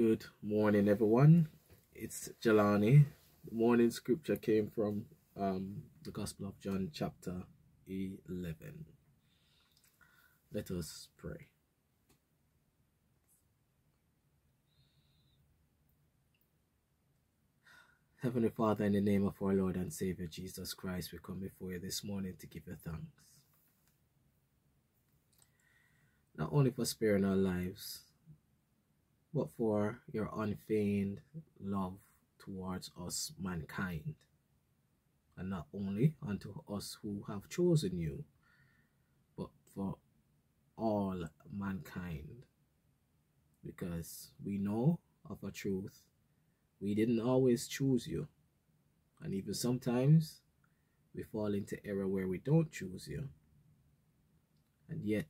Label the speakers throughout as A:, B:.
A: Good morning, everyone. It's Jelani. The morning scripture came from um, the Gospel of John, chapter 11. Let us pray. Heavenly Father, in the name of our Lord and Savior Jesus Christ, we come before you this morning to give you thanks. Not only for sparing our lives, but for your unfeigned love towards us, mankind, and not only unto us who have chosen you, but for all mankind. Because we know of a truth we didn't always choose you. And even sometimes we fall into error where we don't choose you. And yet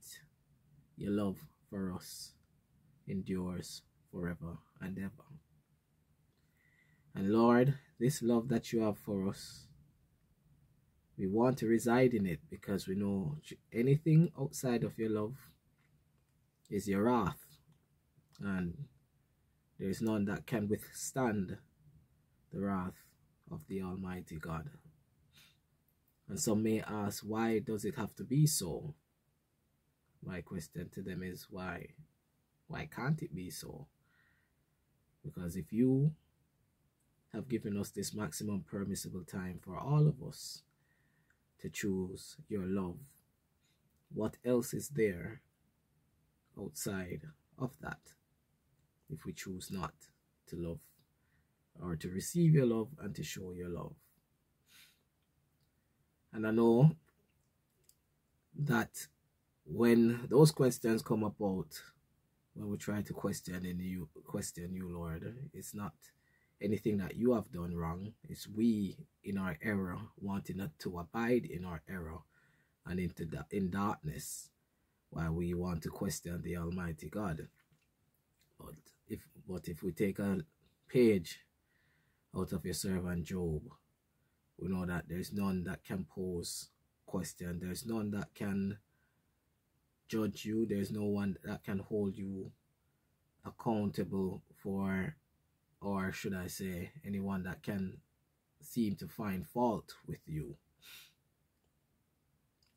A: your love for us endures forever and ever. And Lord, this love that you have for us, we want to reside in it because we know anything outside of your love is your wrath. And there is none that can withstand the wrath of the Almighty God. And some may ask, why does it have to be so? My question to them is, why? Why can't it be so? Because if you have given us this maximum permissible time for all of us to choose your love, what else is there outside of that? if we choose not to love or to receive your love and to show your love. And I know that when those questions come about, when we try to question you, question you, Lord, it's not anything that you have done wrong. It's we in our error wanting not to abide in our error and into in darkness while we want to question the Almighty God. But if but if we take a page out of your servant Job, we know that there's none that can pose question. There's none that can judge you. There's no one that can hold you accountable for, or should I say, anyone that can seem to find fault with you.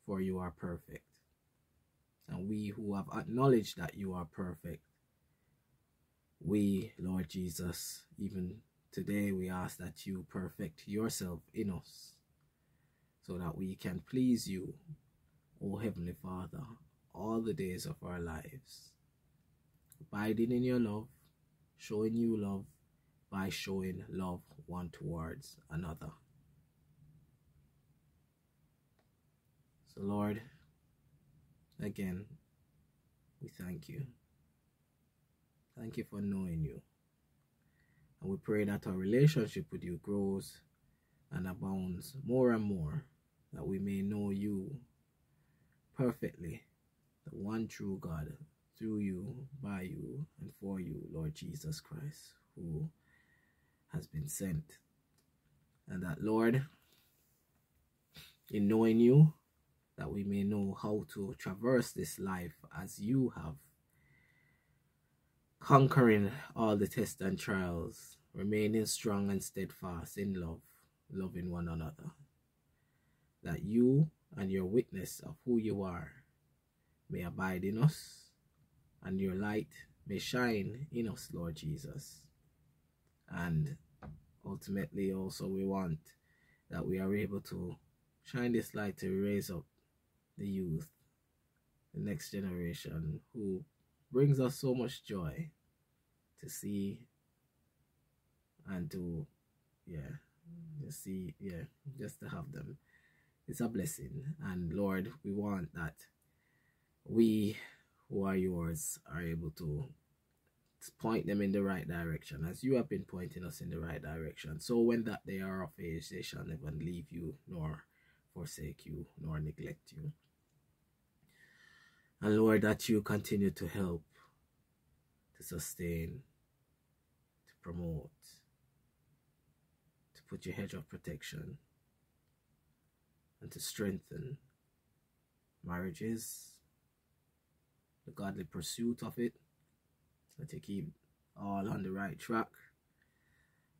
A: For you are perfect. And we who have acknowledged that you are perfect we, Lord Jesus, even today we ask that you perfect yourself in us so that we can please you, O Heavenly Father, all the days of our lives. Abiding in your love, showing you love by showing love one towards another. So, Lord, again, we thank you. Thank you for knowing you. And we pray that our relationship with you grows and abounds more and more, that we may know you perfectly, the one true God, through you, by you, and for you, Lord Jesus Christ, who has been sent. And that, Lord, in knowing you, that we may know how to traverse this life as you have conquering all the tests and trials, remaining strong and steadfast in love, loving one another. That you and your witness of who you are may abide in us, and your light may shine in us, Lord Jesus. And ultimately, also, we want that we are able to shine this light to raise up the youth, the next generation who brings us so much joy to see and to yeah just see yeah just to have them it's a blessing and lord we want that we who are yours are able to point them in the right direction as you have been pointing us in the right direction. So when that they are of age they shall never leave you nor forsake you nor neglect you. And Lord, that you continue to help, to sustain, to promote, to put your hedge of protection, and to strengthen marriages, the godly pursuit of it, that you keep all on the right track,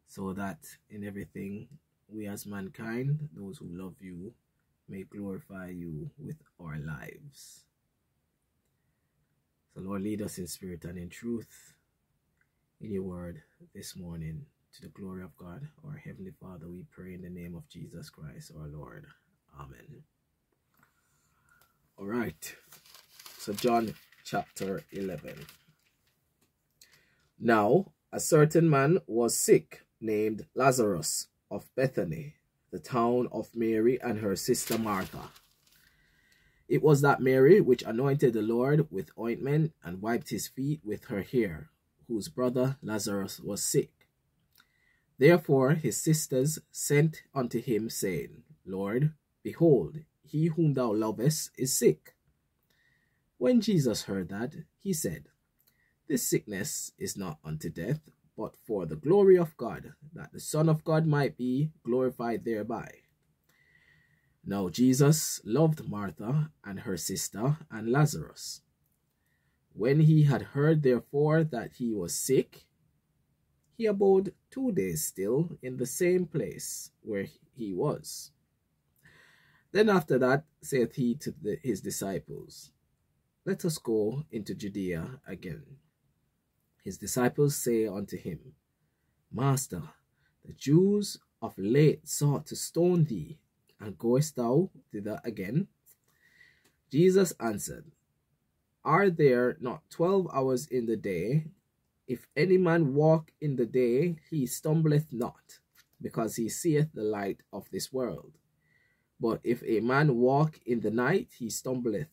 A: so that in everything we as mankind, those who love you, may glorify you with our lives. So, Lord, lead us in spirit and in truth in your word this morning to the glory of God, our Heavenly Father. We pray in the name of Jesus Christ, our Lord. Amen. All right. So, John chapter 11. Now, a certain man was sick, named Lazarus of Bethany, the town of Mary and her sister Martha. It was that Mary which anointed the Lord with ointment and wiped his feet with her hair, whose brother Lazarus was sick. Therefore his sisters sent unto him, saying, Lord, behold, he whom thou lovest is sick. When Jesus heard that, he said, This sickness is not unto death, but for the glory of God, that the Son of God might be glorified thereby. Now Jesus loved Martha and her sister and Lazarus. When he had heard therefore that he was sick, he abode two days still in the same place where he was. Then after that saith he to the, his disciples, Let us go into Judea again. His disciples say unto him, Master, the Jews of late sought to stone thee, and goest thou thither again? Jesus answered, Are there not twelve hours in the day? If any man walk in the day, he stumbleth not, because he seeth the light of this world. But if a man walk in the night, he stumbleth,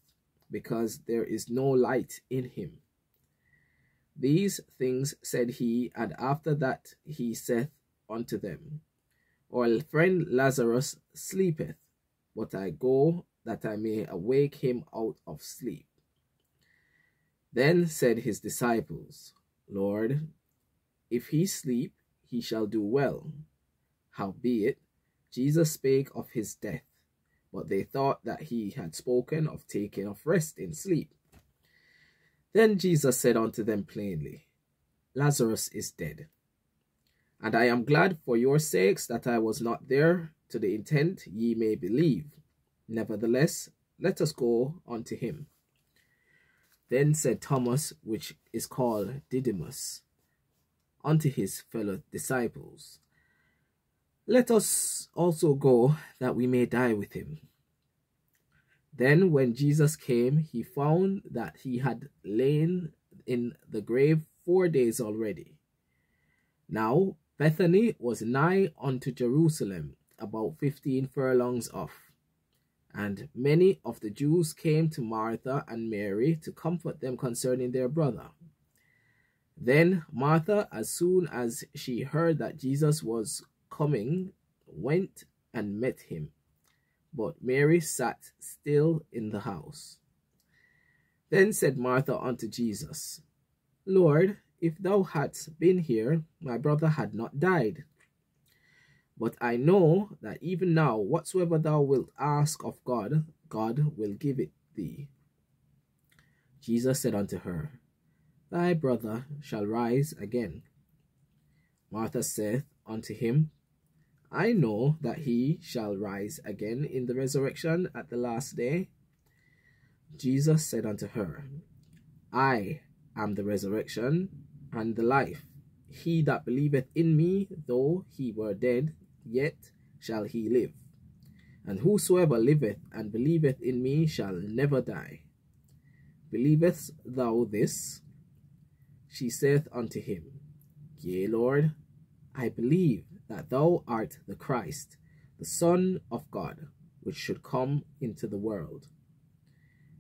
A: because there is no light in him. These things said he, and after that he saith unto them, Our friend Lazarus sleepeth, but I go that I may awake him out of sleep. Then said his disciples, Lord, if he sleep, he shall do well. Howbeit, Jesus spake of his death, but they thought that he had spoken of taking of rest in sleep. Then Jesus said unto them plainly, Lazarus is dead. And I am glad for your sakes that I was not there, to the intent ye may believe. Nevertheless, let us go unto him. Then said Thomas, which is called Didymus, unto his fellow disciples, Let us also go, that we may die with him. Then when Jesus came, he found that he had lain in the grave four days already. Now Bethany was nigh unto Jerusalem, about fifteen furlongs off. And many of the Jews came to Martha and Mary to comfort them concerning their brother. Then Martha, as soon as she heard that Jesus was coming, went and met him but Mary sat still in the house. Then said Martha unto Jesus, Lord, if thou hadst been here, my brother had not died. But I know that even now, whatsoever thou wilt ask of God, God will give it thee. Jesus said unto her, Thy brother shall rise again. Martha saith unto him, I know that he shall rise again in the resurrection at the last day. Jesus said unto her, I am the resurrection and the life. He that believeth in me, though he were dead, yet shall he live. And whosoever liveth and believeth in me shall never die. Believest thou this? She saith unto him, Yea, Lord, I believe that thou art the Christ, the Son of God, which should come into the world.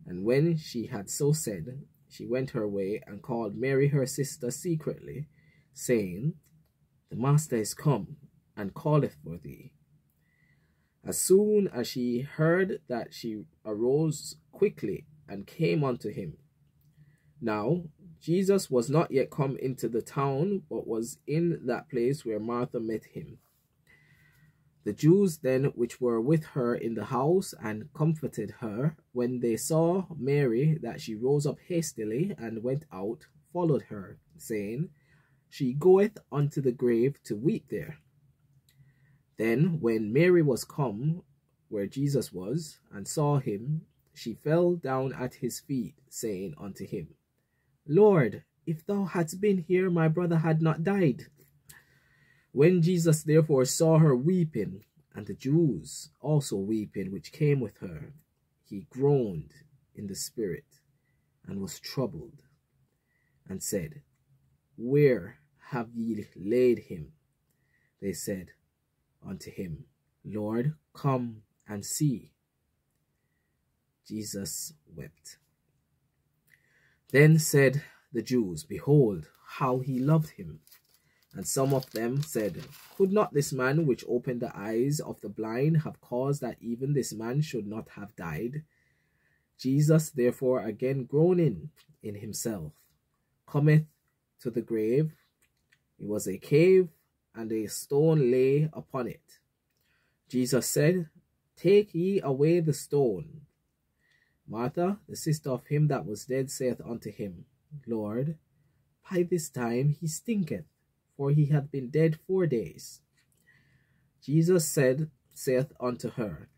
A: And when she had so said, she went her way and called Mary her sister secretly, saying, The Master is come, and calleth for thee. As soon as she heard that, she arose quickly and came unto him. Now Jesus was not yet come into the town, but was in that place where Martha met him. The Jews then which were with her in the house and comforted her, when they saw Mary, that she rose up hastily and went out, followed her, saying, she goeth unto the grave to weep there. Then, when Mary was come where Jesus was, and saw him, she fell down at his feet, saying unto him, Lord, if thou hadst been here, my brother had not died. When Jesus therefore saw her weeping, and the Jews also weeping which came with her, he groaned in the spirit, and was troubled, and said, Where have ye laid him? They said unto him, Lord, come and see. Jesus wept. Then said the Jews, Behold, how he loved him. And some of them said, Could not this man which opened the eyes of the blind have caused that even this man should not have died? Jesus, therefore, again groaning in himself, cometh to the grave. It was a cave, and a stone lay upon it. Jesus said, Take ye away the stone. Martha, the sister of him that was dead, saith unto him, Lord, by this time he stinketh, for he hath been dead four days. Jesus said, saith unto her,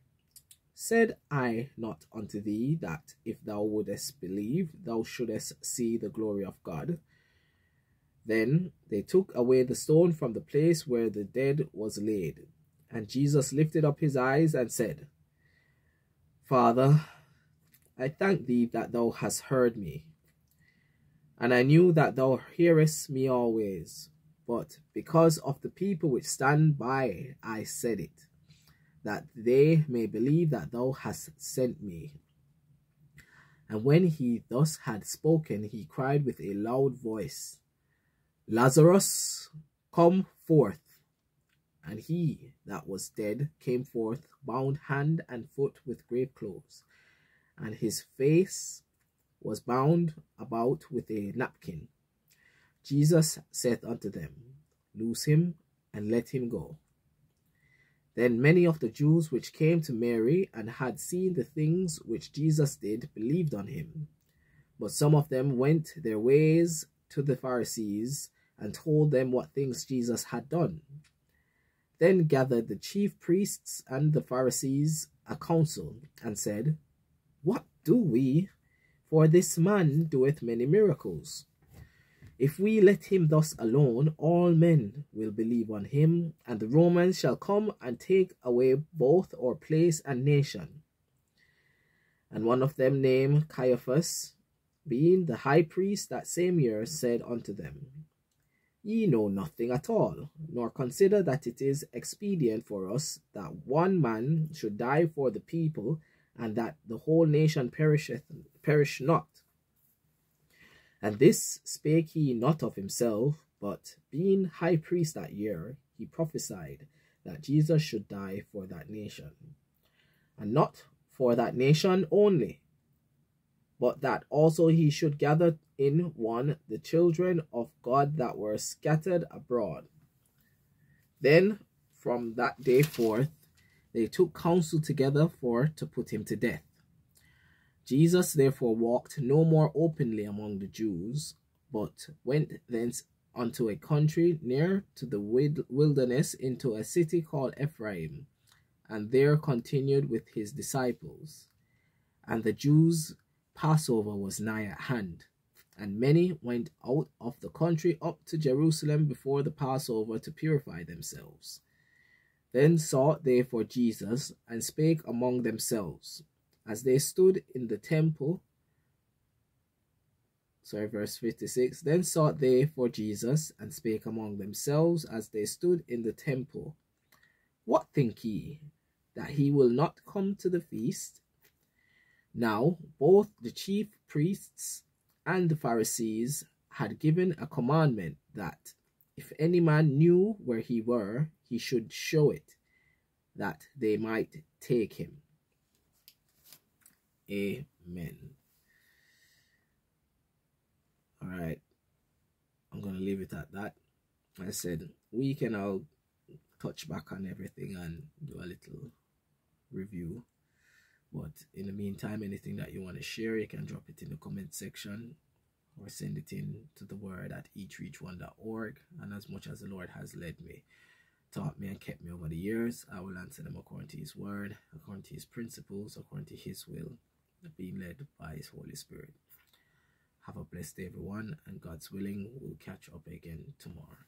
A: Said I not unto thee that if thou wouldest believe, thou shouldest see the glory of God? Then they took away the stone from the place where the dead was laid. And Jesus lifted up his eyes and said, Father, I thank thee that thou hast heard me. And I knew that thou hearest me always. But because of the people which stand by, I said it, that they may believe that thou hast sent me. And when he thus had spoken, he cried with a loud voice, Lazarus, come forth. And he that was dead came forth, bound hand and foot with grave clothes, and his face was bound about with a napkin. Jesus saith unto them, Loose him and let him go. Then many of the Jews which came to Mary and had seen the things which Jesus did believed on him. But some of them went their ways to the Pharisees and told them what things Jesus had done. Then gathered the chief priests and the Pharisees a council, and said, What do we? For this man doeth many miracles. If we let him thus alone, all men will believe on him, and the Romans shall come and take away both our place and nation. And one of them, named Caiaphas, being the high priest that same year, said unto them, Ye know nothing at all, nor consider that it is expedient for us that one man should die for the people, and that the whole nation perisheth perish not. And this spake he not of himself, but being high priest that year, he prophesied that Jesus should die for that nation, and not for that nation only, but that also he should gather in one the children of God that were scattered abroad. Then from that day forth they took counsel together for to put him to death. Jesus therefore walked no more openly among the Jews, but went thence unto a country near to the wilderness into a city called Ephraim, and there continued with his disciples. And the Jews' Passover was nigh at hand. And many went out of the country up to Jerusalem before the Passover to purify themselves. Then sought they for Jesus, and spake among themselves, as they stood in the temple. Sorry, verse 56. Then sought they for Jesus, and spake among themselves, as they stood in the temple. What think ye, that he will not come to the feast? Now both the chief priests and the Pharisees had given a commandment that if any man knew where he were, he should show it, that they might take him. Amen. All right. I'm going to leave it at that. I said we can all touch back on everything and do a little review. But in the meantime, anything that you want to share, you can drop it in the comment section. or send it in to the word at eachreachone.org. And as much as the Lord has led me, taught me, and kept me over the years, I will answer them according to His word, according to His principles, according to His will, being led by His Holy Spirit. Have a blessed day, everyone, and God's willing, we'll catch up again tomorrow.